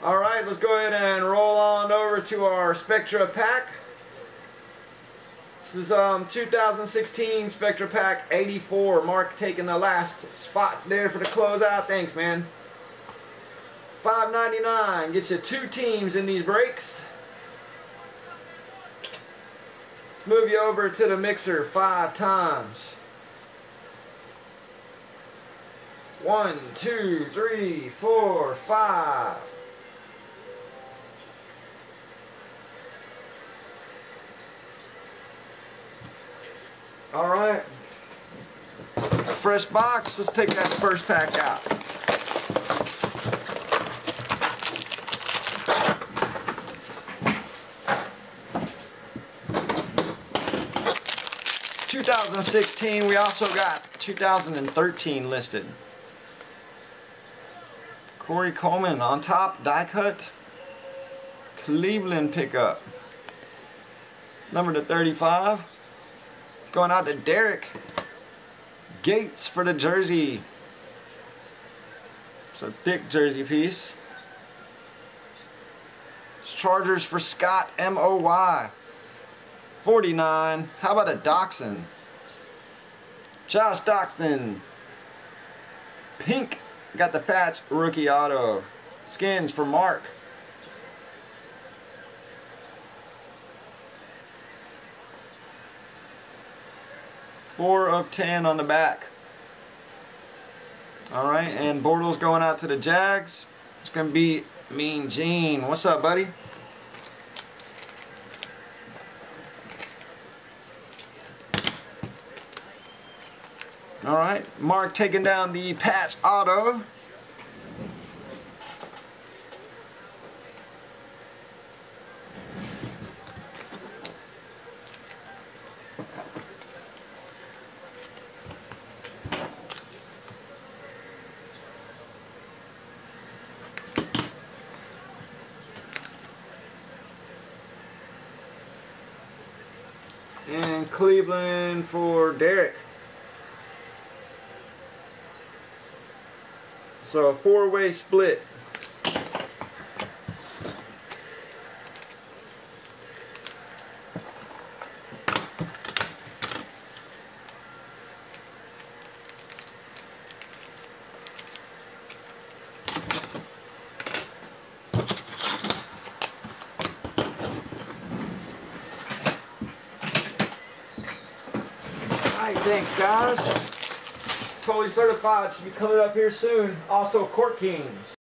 Alright, let's go ahead and roll on over to our Spectra pack. This is um 2016 Spectra pack 84. Mark taking the last spots there for the closeout. Thanks, man. 5.99 gets you two teams in these breaks. Let's move you over to the mixer five times. One, two, three, four, five. All right. Fresh box. Let's take that first pack out. Two thousand sixteen. We also got 2013 listed. Corey Coleman on top, die cut. Cleveland pickup. Number to 35. Going out to Derek. Gates for the jersey. It's a thick jersey piece. It's Chargers for Scott M-O-Y. 49. How about a Doctson? Josh Doctson. Pink. Got the patch rookie auto. Skins for Mark. Four of ten on the back. Alright, and Bortles going out to the Jags. It's going to be Mean Gene. What's up, buddy? Alright, Mark taking down the patch auto. And Cleveland for Derek. So a four-way split. Alright, thanks guys. Totally certified. Should be coming up here soon. Also, Court Kings.